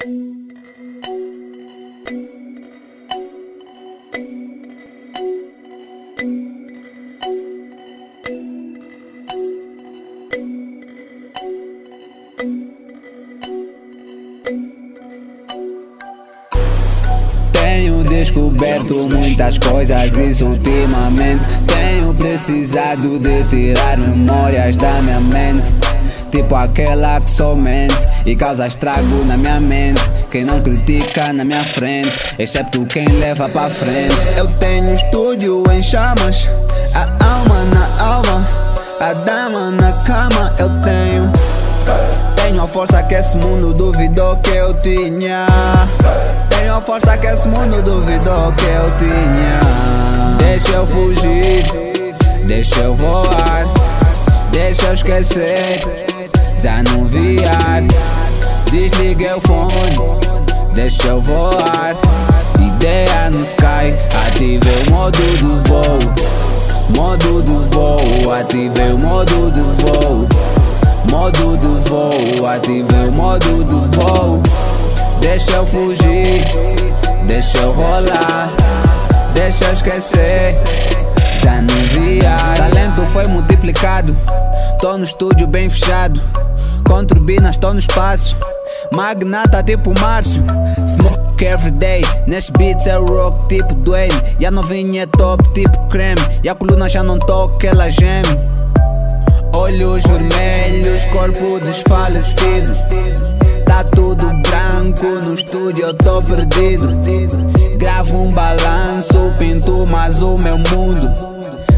Tenho descoberto muitas coisas isso ultimamente Tenho precisado de tirar memórias da minha mente Tipo aquela que somente e causa estrago na minha mente. Quem não critica na minha frente, excepto quem leva pra frente. Eu tenho estúdio em chamas, a alma na alma A dama na cama. Eu tenho Tenho a força que esse mundo duvidou que eu tinha. Tenho a força que esse mundo duvidou que eu tinha. Deixa eu fugir, deixa eu voar Deixa eu esquecer, já não viar Desliguei o fone, deixa eu voar Ideia no sky, ativei o modo do voo Modo do voo, ativei o modo do voo Modo do voo, ativei o modo do voo Deixa eu fugir, deixa eu rolar, deixa eu esquecer. Já não via. Talento foi multiplicado, tô no estúdio bem fechado. Com turbinas, tô no espaço. Magnata tipo Márcio. Smoke everyday, neste beats é rock tipo Dwayne. E a novinha é top tipo creme. E a coluna já não toca, ela geme. Olhos vermelhos, corpo desfalecido. Tá tudo branco no estúdio, eu tô perdido. Gravo um balanço, pinto mais o meu mundo.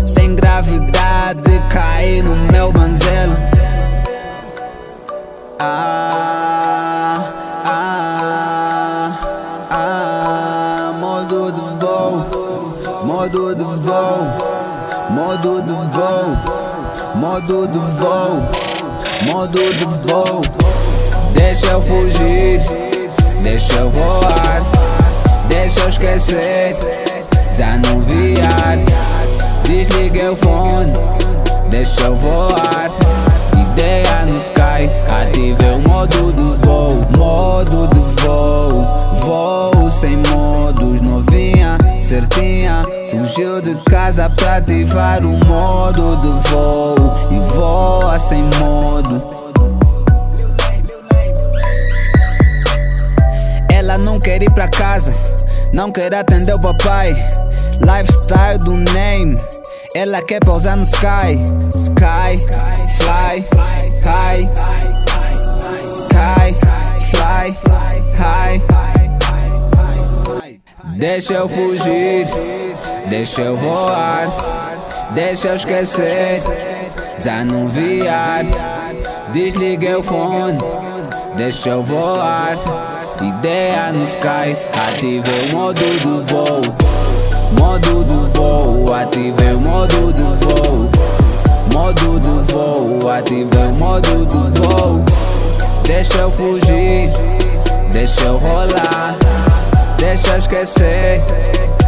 Sem gravidade, caí no meu banzelo. Ah, ah, ah, modo do voo, modo do voo, modo do voo, modo do voo, modo do voo. Deixa eu fugir, deixa eu voar, deixa eu esquecer, já não viar. Desliguei o fone, deixa eu voar. No sky, ativei o modo do voo, modo do voo, voo sem modos, novinha, certinha. Fugiu de casa pra ativar o modo do voo e voa sem modo. Ela não quer ir pra casa, não quer atender o papai. Lifestyle do name, ela quer pousar no sky. Sky, fly, high. Sky, fly, high. Deixa eu fugir, deixa eu voar, deixa eu esquecer, já não viar. Desliguei o fone, deixa eu voar. Ideia no sky, ativei o modo do voo. Modo do voo, ativei o modo do voo. Modo do voo, ativei o modo do voo. Deixa eu fugir, deixa eu rolar, deixa eu esquecer.